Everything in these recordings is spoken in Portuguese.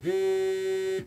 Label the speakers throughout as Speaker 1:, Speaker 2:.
Speaker 1: Bem,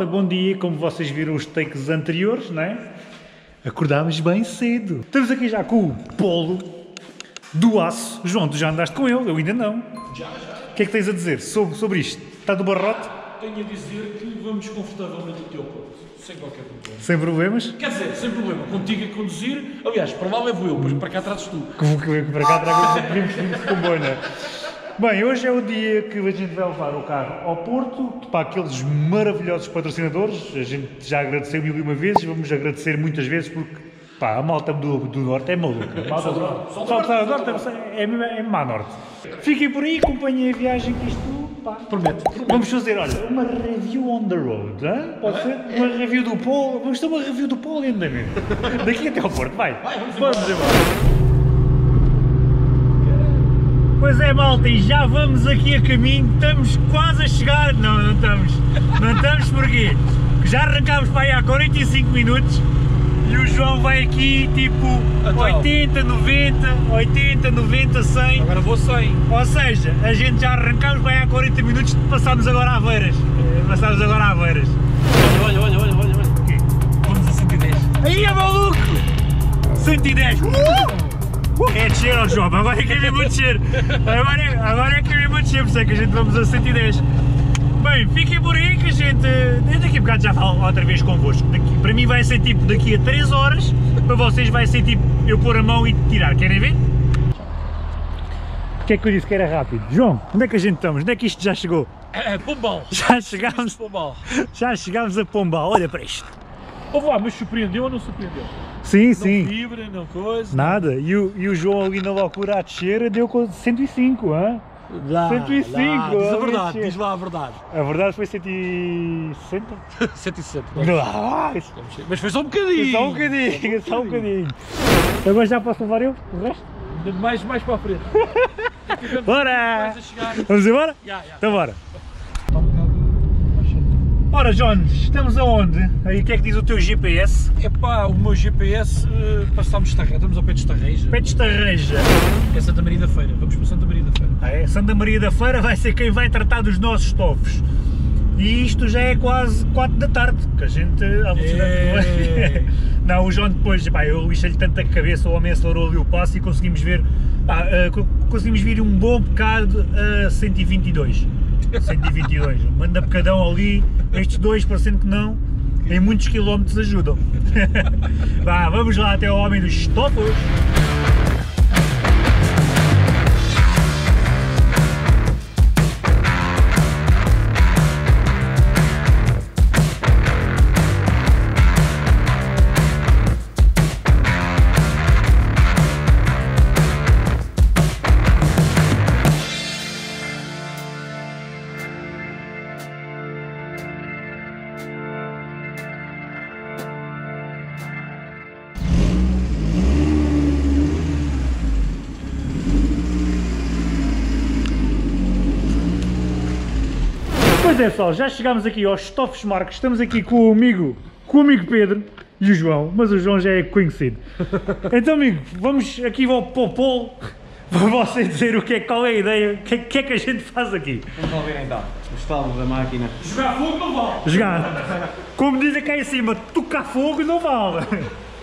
Speaker 1: malta, bom dia. Como vocês viram os takes anteriores, não é? Acordámos bem cedo. Estamos aqui já com o Polo do Aço. João, tu já andaste com ele, eu ainda não.
Speaker 2: Já, já.
Speaker 1: O que é que tens a dizer sobre, sobre isto? Está do barrote?
Speaker 2: Tenho a dizer que vamos confortavelmente ao Porto, sem qualquer problema.
Speaker 1: Sem problemas?
Speaker 2: Quer dizer, sem problema, contigo a conduzir. Aliás, para lá levo eu, depois para cá trazes tu.
Speaker 1: Que vou que para cá trago podemos vir de comboio, não é? Bem, hoje é o dia que a gente vai levar o carro ao Porto para aqueles maravilhosos patrocinadores. A gente já agradeceu mil e uma vezes, vamos agradecer muitas vezes porque pá, a malta do, do Norte é maluca. A malta do Norte,
Speaker 2: Só do Norte,
Speaker 1: do
Speaker 2: só do
Speaker 1: Norte é, é, é má Norte. Fiquem por aí, acompanhem a viagem que isto. Pá.
Speaker 2: Prometo, prometo.
Speaker 1: Vamos fazer, olha, uma review on the road, hein? pode ser? Uma review do Polo, vamos ter uma review do Polo em andamento. Daqui até ao Porto, vai.
Speaker 2: Vai, Vamos
Speaker 1: embora. Pois é, malta, e já vamos aqui a caminho, estamos quase a chegar. Não, não estamos. Não estamos porquê? Já arrancámos para aí há 45 minutos e o João vai aqui tipo
Speaker 2: Então.
Speaker 1: 80, 90, 80, 90, 100.
Speaker 2: Agora vou sem.
Speaker 1: Ou seja, a gente já arrancámos para aí há 40 minutos, passámos agora a Aveiras. Eh, Passámos agora a Aveiras.
Speaker 2: Olha, olha, olha, olha, olha.
Speaker 1: O quê?
Speaker 2: Vamos a 110.
Speaker 1: Aí é maluco! 110! Uh! É ó João, agora é que é mesmo descer. Agora é, agora é que é mesmo descer, por isso é que a gente vamos a 110. Bem, fiquem por aí que a gente. Daqui a bocado já falo outra vez convosco. Daqui, para mim vai ser tipo daqui a 3 horas, para vocês vai ser tipo eu pôr a mão e tirar. Querem ver? O que é que eu disse que era rápido? João, onde é que a gente estamos? Onde é que isto já chegou?
Speaker 2: É, Pombal.
Speaker 1: Já chegámos,
Speaker 2: Pombal.
Speaker 1: já chegámos a Pombal, olha para isto.
Speaker 2: Ouve lá, mas surpreendeu ou não surpreendeu?
Speaker 1: Sim,
Speaker 2: Não
Speaker 1: sim.
Speaker 2: vibra, não coisa.
Speaker 1: Nada. E o, e o João ali na loucura a descer deu com 105, hã?
Speaker 2: Dá,
Speaker 1: 105,
Speaker 2: dá. Diz a verdade, diz lá a verdade.
Speaker 1: A verdade foi 160?
Speaker 2: 160.
Speaker 1: Ah, isso
Speaker 2: Mas foi só um bocadinho.
Speaker 1: só um bocadinho, só um bocadinho. Agora já posso levar eu? O resto?
Speaker 2: Mais, mais para a frente.
Speaker 1: Bora! Vamos embora?
Speaker 2: Já, já.
Speaker 1: Então bora.
Speaker 2: Está um bocado mais cedo.
Speaker 1: Ora, John, estamos aonde? Aí o que é que diz o teu GPS?
Speaker 2: Epá, o meu GPS eh, passámos Estarreja, estamos ao pé de Estarreja.
Speaker 1: Pé de Estarreja.
Speaker 2: É Santa Maria da Feira, vamos para Santa Maria da Feira.
Speaker 1: Ah, é? Santa Maria da Feira vai ser quem vai tratar dos nossos estofos. E isto já é quase 4 da tarde, que a gente... a velocidade que vai-
Speaker 2: É.
Speaker 1: Não, o João depois, pá, eu lixei-lhe tanta cabeça, o homem acelerou ali o passo e conseguimos ver, pá, co- conseguimos vir um bom bocado a 122. 122, manda bocadão ali, estes dois parecendo que não, em muitos quilómetros ajudam. Vá, vamos lá até ao homem dos estofos. É, pessoal, já chegámos aqui aos Estofos Marcos, estamos aqui com o amigo, com o amigo Pedro e o João, mas o João já é conhecido. Então, amigo, vamos aqui ao Popol, para você dizer o que é, qual é a ideia, o que, é- que é que a gente faz aqui.
Speaker 3: Vamos lá ver então o estado da máquina.
Speaker 2: Jogar fogo não vale.
Speaker 1: Jogar. Como dizem cá em cima, tocar fogo não vale.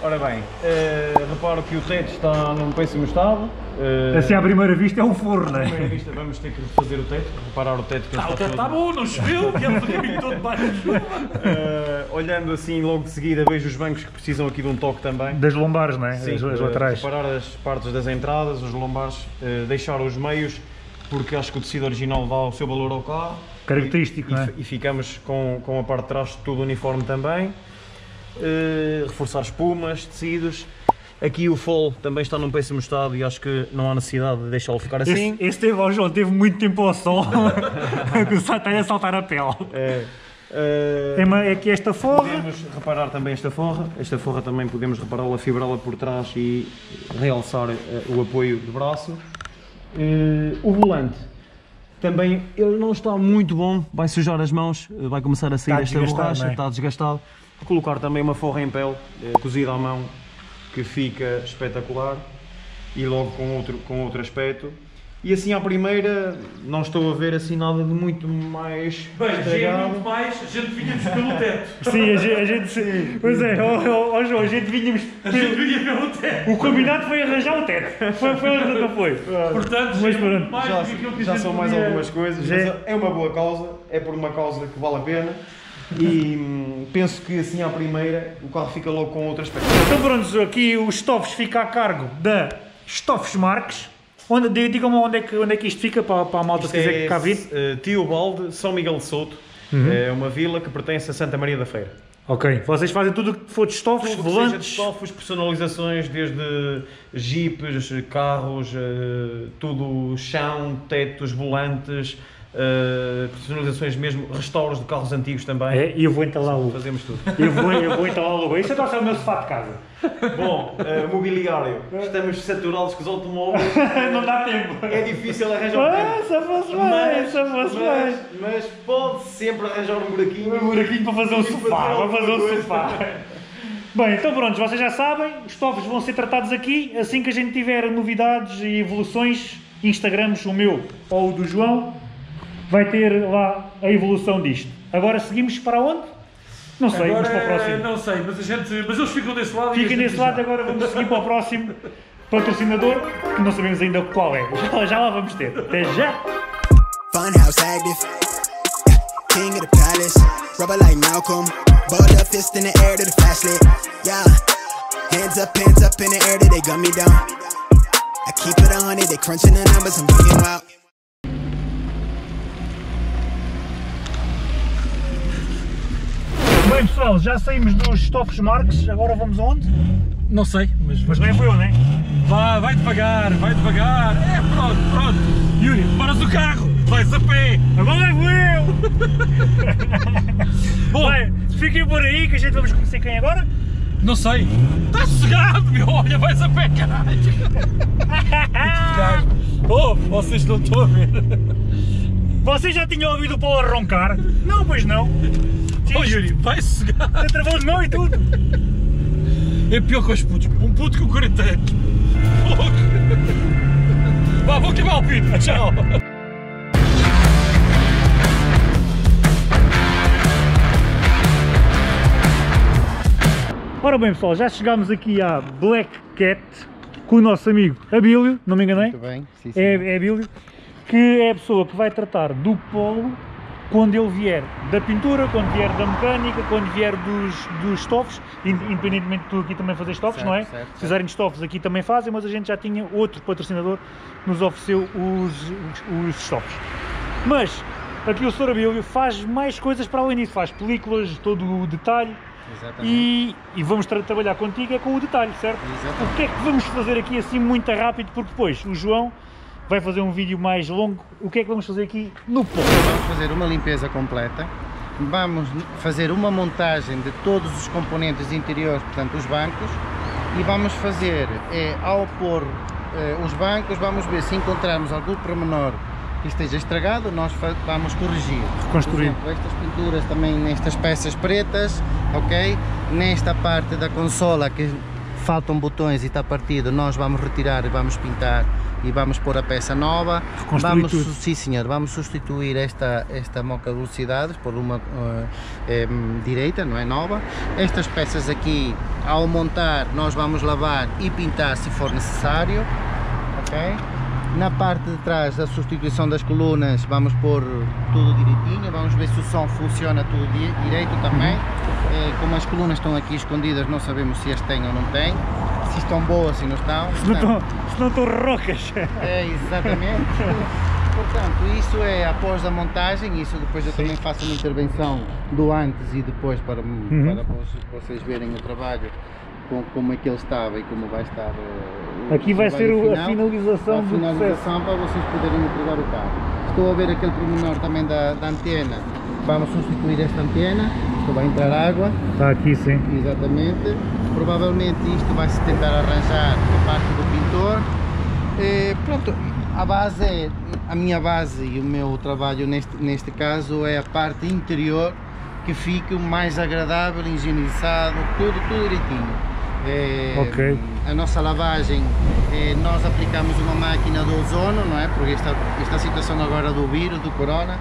Speaker 3: Ora bem, eh, reparo que o teto está num péssimo estado. eh,
Speaker 1: Assim à primeira vista é um forno, não
Speaker 3: à primeira
Speaker 1: é?
Speaker 3: vista vamos ter que fazer o teto, reparar o teto que ele
Speaker 2: Ah, o
Speaker 3: está
Speaker 2: teto
Speaker 3: todo-
Speaker 2: está bom, não choveu, que é o caminho todo baixo.
Speaker 3: Eh, olhando assim logo de seguida vejo os bancos que precisam aqui de um toque também.
Speaker 1: Das lombares, não é?
Speaker 3: Sim,
Speaker 1: as, as laterais.
Speaker 3: Reparar as partes das entradas, os lombares, eh, deixar os meios, porque acho que o tecido original dá o seu valor ao carro.
Speaker 1: Característico,
Speaker 3: e,
Speaker 1: não é?
Speaker 3: fi- e ficamos com, com a parte de trás tudo uniforme também. Eh, reforçar espumas, tecidos. Aqui o fall também está num péssimo estado e acho que não há necessidade de deixá-lo ficar assim.
Speaker 1: Esse, esse teve, ó João, teve muito tempo ao sol, que está a saltar a pele.
Speaker 3: É,
Speaker 1: que esta forra,
Speaker 3: Podemos reparar também esta forra. Esta forra também podemos repará-la, fibrá-la por trás e realçar eh, o apoio de braço. Eh, o volante também ele não está muito bom, vai sujar as mãos, eh, vai começar a sair
Speaker 1: Está
Speaker 3: esta borracha,
Speaker 1: é?
Speaker 3: está desgastado. Vou colocar também uma forra em pele, eh, cozida à mão, que fica espetacular e logo com outro, com outro aspecto. E assim à primeira não estou a ver assim nada de muito mais
Speaker 2: Bem, já é muito mais, a gente vinha-nos pelo teto.
Speaker 1: sim, a gente, a gente pois é, ó, ó, ó, João, a gente vinha
Speaker 2: A gente vinha pelo teto.
Speaker 1: o combinado foi arranjar o teto, foi, foi onde não foi.
Speaker 2: Portanto,
Speaker 1: Mas pronto,
Speaker 2: mais
Speaker 3: já,
Speaker 2: que
Speaker 3: já são mais
Speaker 2: podia-
Speaker 3: algumas coisas,
Speaker 1: Já é-
Speaker 3: uma boa causa, é por uma causa que vale a pena e hum, penso que assim à primeira o carro fica logo com outro aspecto.
Speaker 1: Então pronto, aqui os estofos fica a cargo da Estofos Marques. Onde, digam-me onde é, que, onde é que isto fica para, para a malta se quiser cá vir.
Speaker 3: eh, Tio Balde, São Miguel de Souto,
Speaker 1: Uhum.
Speaker 3: é uma vila que pertence a Santa Maria da Feira.
Speaker 1: Ok, vocês fazem tudo o que for de estofos,
Speaker 3: Tudo que
Speaker 1: volantes.
Speaker 3: estofos, personalizações, desde jipes, carros, eh, tudo chão, tetos, volantes, eh, personalizações mesmo, restauros de carros antigos também.
Speaker 1: É, e eu vou entalá-lo.
Speaker 3: Fazemos tudo.
Speaker 1: Eu vou, eu vou entalá-lo. Isso é o meu sofá de casa.
Speaker 3: Bom, eh, mobiliário. Estamos saturados com os automóveis.
Speaker 1: Não dá tempo.
Speaker 3: É difícil arranjar um
Speaker 1: Ah,
Speaker 3: tempo.
Speaker 1: se fosse
Speaker 3: Mas,
Speaker 1: bem.
Speaker 3: mas, mas pode sempre arranjar um buraquinho.
Speaker 1: Um buraquinho para fazer um sofá, para fazer um sofá. Bem, então pronto, vocês já sabem, os estofos vão ser tratados aqui, assim que a gente tiver novidades e evoluções, Instagrams, o meu ou o do João, vai ter lá a evolução disto. Agora seguimos para onde? Não sei, vamos para o
Speaker 2: Agora,
Speaker 1: próximo.
Speaker 2: não sei, mas, a gente, mas eles ficam desse lado e
Speaker 1: Fiquem desse
Speaker 2: já.
Speaker 1: lado, agora vamos seguir para o próximo patrocinador, que não sabemos ainda qual é. Já, já lá vamos ter. Até já!
Speaker 4: Funhouse active. King of the palace. Rubber like Malcolm. Balled up fist in the air to the flashlight. Yeah. Hands up, hands up in the air they gun me down. I keep it a hundred, they crunching the numbers, I'm bringing out.
Speaker 1: Bem pessoal, já saímos dos estofos Marques, agora vamos aonde?
Speaker 2: Não sei, mas,
Speaker 1: Mas bem foi eu, não é?
Speaker 2: Vai, vai devagar, vai devagar. É, pronto, pronto. Yuri, paras o carro, vais a pé.
Speaker 1: Agora vou eu!
Speaker 2: Bom,
Speaker 1: Bem, fiquem por aí que a gente vamos conhecer quem agora.
Speaker 2: não sei. Está sossegado, meu. Olha, vais a pé, caralho. Oh, vocês não estão a ver.
Speaker 1: Vocês já tinham ouvido o Paulo roncar? Não, pois não.
Speaker 2: Oh, Yuri, vai sossegado.
Speaker 1: Tem travão de mão e tudo.
Speaker 2: É pior que os putos. Um puto com 40 anos. Fogo. Vá, vou queimar o pito. Tchau.
Speaker 1: Ora bem pessoal, já chegámos aqui à Black Cat com o nosso amigo Abílio, não me enganei?
Speaker 5: Muito bem, sim, sim.
Speaker 1: É, é Abílio, que é a pessoa que vai tratar do polo quando ele vier da pintura, quando vier da mecânica, quando vier dos, dos estofos, in- independentemente de tu aqui também fazer estofos,
Speaker 5: Certo,
Speaker 1: não é?
Speaker 5: certo, certo.
Speaker 1: Se fizerem estofos aqui também fazem, mas a gente já tinha outro patrocinador que nos ofereceu os, os, os estofos. Mas aqui o Sr. Abílio faz mais coisas para além disso, faz películas, todo o detalhe e, e vamos tra- trabalhar contigo é com o detalhe, certo?
Speaker 5: Exatamente.
Speaker 1: O que é que vamos fazer aqui assim muito rápido, porque depois o João vai fazer um vídeo mais longo. O que é que vamos fazer aqui no polo?
Speaker 5: Vamos fazer uma limpeza completa. Vamos fazer uma montagem de todos os componentes interiores, portanto os bancos, e vamos fazer, é, ao pôr eh, os bancos, vamos ver se encontrarmos algum pormenor que esteja estragado, nós vamos corrigir.
Speaker 1: Reconstruir.
Speaker 5: Exemplo, estas pinturas também nestas peças pretas, ok? Nesta parte da consola que faltam botões e está partido, nós vamos retirar e vamos pintar e vamos pôr a peça nova. Vamos,
Speaker 1: tudo.
Speaker 5: sim senhor, vamos substituir esta, esta moca de velocidades por uma em, direita, não é nova. Estas peças aqui, ao montar, nós vamos lavar e pintar se for necessário. ok? Na parte de trás, a substituição das colunas, vamos pôr tudo direitinho, vamos ver se o som funciona tudo di- direito também. Eh, como as colunas estão aqui escondidas, não sabemos se as têm ou não têm, se estão boas, se não estão.
Speaker 1: Se não estão- se não estão rocas.
Speaker 5: É, exatamente. Portanto, isso é após a montagem, isso depois eu também faço uma intervenção do antes e depois para, para vos- vocês verem o trabalho, com, como é que ele estava e como vai estar. eh,
Speaker 1: Aqui vai ser o- a
Speaker 5: final.
Speaker 1: finalização
Speaker 5: a
Speaker 1: do
Speaker 5: finalização para vocês poderem entregar o carro. Estou a ver aquele pormenor também da, da antena, vamos substituir esta antena, isto vai entrar água,
Speaker 1: Está aqui sim.
Speaker 5: Exatamente. Provavelmente isto vai se tentar arranjar por parte do pintor. Eh, pronto, a base é, a minha base e o meu trabalho neste, neste caso é a parte interior que fique o mais agradável, higienizado, tudo, tudo direitinho. Eh,
Speaker 1: Ok.
Speaker 5: A nossa lavagem, eh, nós aplicamos uma máquina de ozono, não é? Porque esta, esta situação agora do vírus, do corona,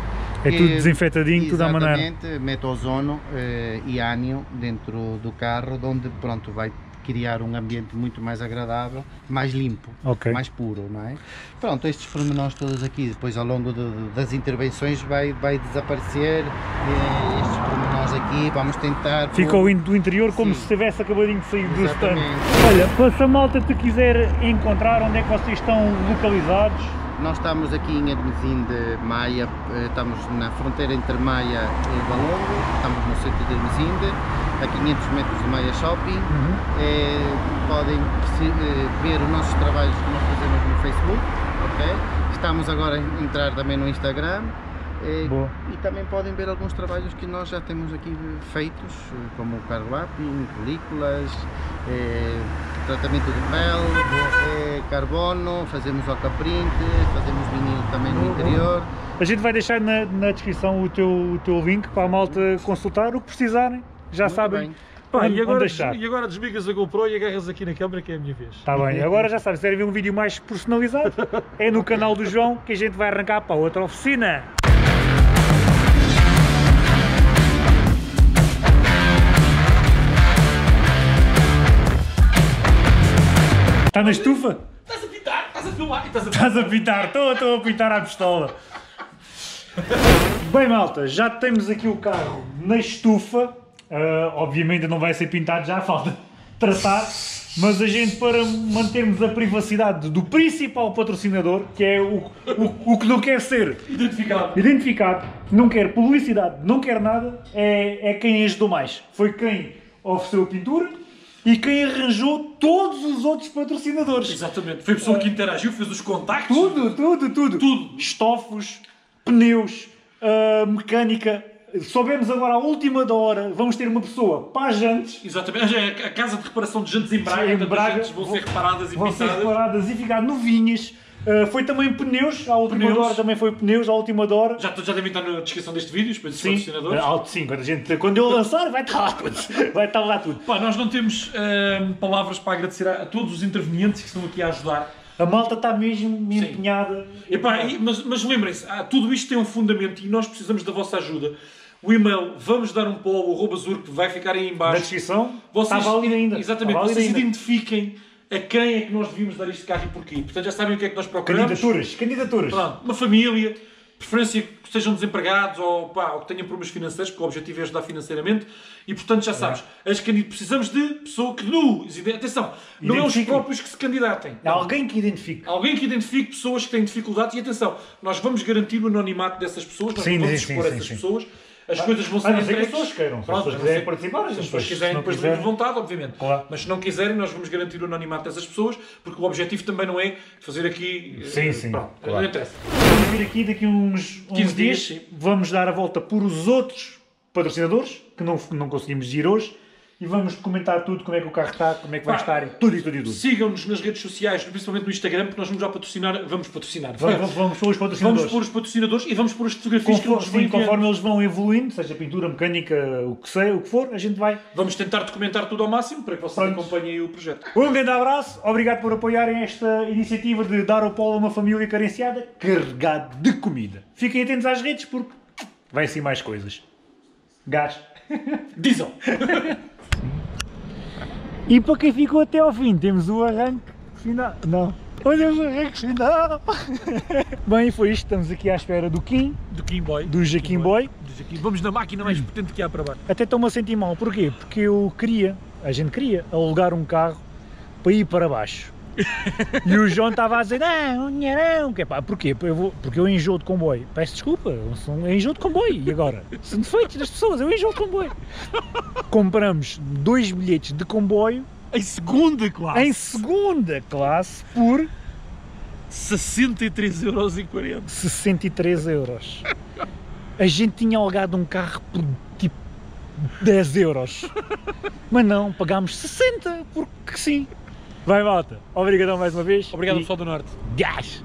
Speaker 1: É tudo desinfetadinho, tudo à maneira.
Speaker 5: Exatamente, mete ozono eh, e ânio dentro do carro, onde pronto, vai criar um ambiente muito mais agradável, mais limpo,
Speaker 1: Ok.
Speaker 5: mais puro, não é? Pronto, estes pormenores todos aqui, depois ao longo de- de- das intervenções vai, vai desaparecer, eh, estes pormenores aqui, vamos tentar...
Speaker 1: O in- do interior como
Speaker 5: Sim.
Speaker 1: se tivesse acabadinho de sair do stand.
Speaker 5: Exatamente.
Speaker 1: Olha, se a malta te quiser encontrar, onde é que vocês estão localizados?
Speaker 5: Nós estamos aqui em Hermesim de Maia, eh, estamos na fronteira entre Maia e Valongo, estamos no centro de Hermesim, a 500 metros de Maia Shopping. Eh, podem se- eh, ver os nossos trabalhos que nós fazemos no Facebook, ok? Estamos agora a entrar também no Instagram.
Speaker 1: Boa.
Speaker 5: e também podem ver alguns trabalhos que nós já temos aqui feitos, como o carwrapping, películas, eh, tratamento de pele, eh, carbono, fazemos oca-print, fazemos vinil também no interior.
Speaker 1: A gente vai deixar na, na descrição o teu, o teu link para a malta consultar o que precisarem. Já
Speaker 5: Muito
Speaker 1: sabem.
Speaker 5: bem.
Speaker 2: Pá, e, agora, e agora desligas a GoPro e agarras aqui na câmera que é a minha vez.
Speaker 1: Está bem, agora já sabes, se querem ver um vídeo mais personalizado, é no canal do João que a gente vai arrancar para outra oficina. Está na estufa?
Speaker 2: Estás a pintar, estás a filmar e estás a
Speaker 1: Estás a pintar, estou, estou a pintar à pistola. Bem, malta, já temos aqui o carro na estufa. Ah, obviamente não vai ser pintado, já falta tratar. Mas a gente, para mantermos a privacidade do principal patrocinador, que é o, o, o que não quer ser
Speaker 2: identificado.
Speaker 1: identificado, não quer publicidade, não quer nada, é, é quem ajudou mais. Foi quem ofereceu a pintura e quem arranjou todos os outros patrocinadores.
Speaker 2: Exatamente. Foi a pessoa que interagiu, fez os contactos.
Speaker 1: Tudo, tudo, tudo.
Speaker 2: Tudo.
Speaker 1: Estofos, pneus, ah, mecânica. Soubemos agora à última da hora, vamos ter uma pessoa para as jantes,
Speaker 2: Exatamente. É a casa de reparação de jantes em Braga,
Speaker 1: Em Braga,
Speaker 2: as jantes vão ser reparadas e
Speaker 1: vão ser
Speaker 2: pintadas.
Speaker 1: reparadas e ficar novinhas. Ah, foi também pneus, à última
Speaker 2: Pneus.
Speaker 1: hora também foi pneus, à última hora.
Speaker 2: Já, já devem estar na descrição deste vídeo, os
Speaker 1: Sim,
Speaker 2: patrocinadores.
Speaker 1: alto sim, quando, a gente, quando eu lançar vai estar lá tudo. Vai estar lá tudo.
Speaker 2: Pá, nós não temos ahm, palavras para agradecer a, a todos os intervenientes que estão aqui a ajudar.
Speaker 1: A malta está mesmo empenhada.
Speaker 2: Epá, e- mas, mas lembrem-se, ah, tudo isto tem um fundamento e nós precisamos da vossa ajuda. O e-mail, vamos dar um polo, arroba Zurk, vai ficar aí em
Speaker 1: Na descrição
Speaker 2: Vocês,
Speaker 1: está válido ainda.
Speaker 2: Exatamente,
Speaker 1: Está válido
Speaker 2: vocês
Speaker 1: ainda.
Speaker 2: identifiquem a quem é que nós devíamos dar este carro e porquê. Portanto, já sabem o que é que nós procuramos.
Speaker 1: Candidaturas, candidaturas.
Speaker 2: Pronto, uma família, preferência que sejam desempregados ou, pá, ou que tenham problemas financeiros, porque o objetivo é ajudar financeiramente. E, portanto, já sabes, as candid- precisamos de pessoa que nos... Atenção, não é os próprios que se candidatem.
Speaker 1: Há alguém que identifique.
Speaker 2: Alguém que identifique pessoas que têm dificuldades e atenção, nós vamos garantir o anonimato dessas pessoas, nós
Speaker 1: Sim,
Speaker 2: vamos
Speaker 1: sim,
Speaker 2: expor
Speaker 1: sim,
Speaker 2: essas pessoas, as coisas vão ser
Speaker 1: as pessoas queiram. Se as pessoas quiserem
Speaker 2: ser-
Speaker 1: participar,
Speaker 2: as pessoas
Speaker 1: se
Speaker 2: quiserem depois livre vontade, obviamente. Mas se não quiserem, nós vamos garantir o anonimato dessas pessoas, porque o objetivo também não é fazer aqui. eh,
Speaker 1: Sim, sim,
Speaker 2: Pronto,
Speaker 1: claro.
Speaker 2: não interessa.
Speaker 1: Vamos vir aqui daqui uns, uns
Speaker 2: 15
Speaker 1: dias, vamos dar a volta por os outros patrocinadores, que não, não conseguimos ir hoje, e vamos comentar tudo, como é que o carro está, como é que vai
Speaker 2: Pá,
Speaker 1: estar, e tudo e tudo e tudo.
Speaker 2: Sigam-nos nas redes sociais, principalmente no Instagram, porque nós vamos já patrocinar. Vamos patrocinar.
Speaker 1: Vamos, vamos, vamos pôr os
Speaker 2: Vamos
Speaker 1: patrocinadores.
Speaker 2: pôr os patrocinadores e vamos pôr as fotografias que
Speaker 1: Conforme,
Speaker 2: eles vão
Speaker 1: sim, conforme eles vão evoluindo, seja pintura, mecânica, o que sei, o que for, a gente vai.
Speaker 2: Vamos tentar documentar tudo ao máximo para que vocês
Speaker 1: Pronto.
Speaker 2: acompanhem o projeto.
Speaker 1: Um grande abraço, obrigado por apoiarem esta iniciativa de dar ao polo a uma família carenciada carregado de comida. Fiquem atentos às redes porque vai ser mais coisas. Gás.
Speaker 2: Diesel!
Speaker 1: E para quem ficou até ao fim, temos o arranque final. Não. Olha o arranque final. Bem, foi isto. Estamos aqui à espera do Kim,
Speaker 2: Do Kim Boy.
Speaker 1: do Jaquim Boy.
Speaker 2: Do Jaquim. Vamos na máquina mais potente que há para baixo.
Speaker 1: Até estou-me a sentir mal. Porquê? Porque eu queria, a gente queria, alugar um carro para ir para baixo. E o João estava a dizer, não, dinheirão, que é pá, porquê? Eu vou- porque eu enjoo de comboio. Peço desculpa, eu sou enjoo de comboio. E agora? São defeitos das pessoas, eu enjoo de comboio. Compramos dois bilhetes de comboio
Speaker 2: Em segunda classe.
Speaker 1: em segunda classe por
Speaker 2: 63,40€.
Speaker 1: 63 euros. A gente tinha alugado um carro por tipo 10 euros. Mas não, pagámos 60, porque sim. Vai malta, obrigadão mais uma vez.
Speaker 2: Obrigado,
Speaker 1: e
Speaker 2: pessoal do Norte.
Speaker 1: Gás!